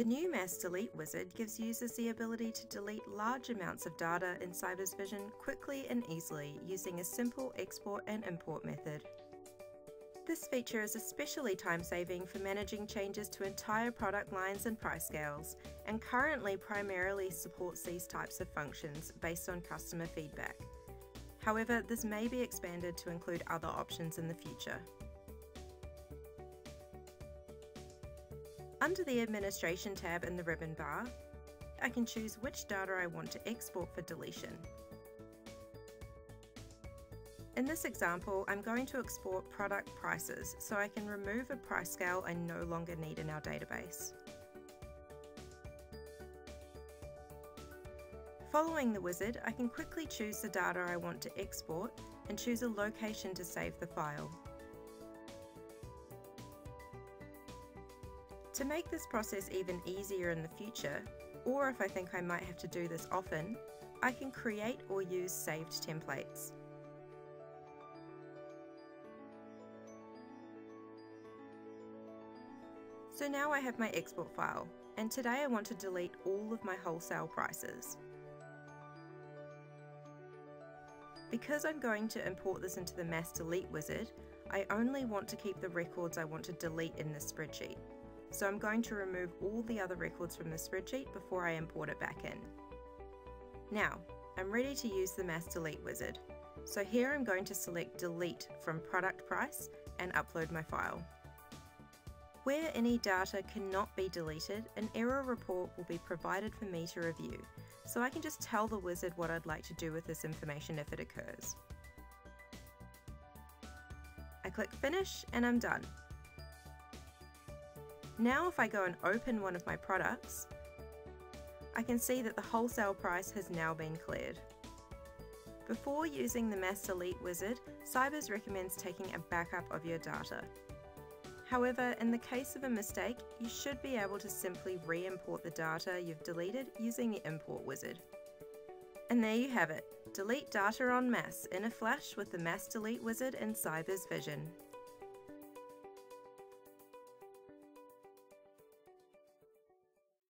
The new Mass Delete wizard gives users the ability to delete large amounts of data in Sybiz Vision quickly and easily using a simple export and import method. This feature is especially time-saving for managing changes to entire product lines and price scales, and currently primarily supports these types of functions based on customer feedback. However, this may be expanded to include other options in the future. Under the Administration tab in the ribbon bar, I can choose which data I want to export for deletion. In this example, I'm going to export product prices so I can remove a price scale I no longer need in our database. Following the wizard, I can quickly choose the data I want to export and choose a location to save the file. To make this process even easier in the future, or if I think I might have to do this often, I can create or use saved templates. So now I have my export file, and today I want to delete all of my wholesale prices. Because I'm going to import this into the mass delete wizard, I only want to keep the records I want to delete in this spreadsheet. So I'm going to remove all the other records from the spreadsheet before I import it back in. Now, I'm ready to use the Mass Delete wizard. So here I'm going to select Delete from Product Price and upload my file. Where any data cannot be deleted, an error report will be provided for me to review, so I can just tell the wizard what I'd like to do with this information if it occurs. I click Finish and I'm done. Now if I go and open one of my products, I can see that the wholesale price has now been cleared. Before using the Mass Delete wizard, Sybiz recommends taking a backup of your data. However, in the case of a mistake, you should be able to simply re-import the data you've deleted using the import wizard. And there you have it, delete data on mass in a flash with the Mass Delete wizard in Sybiz Vision.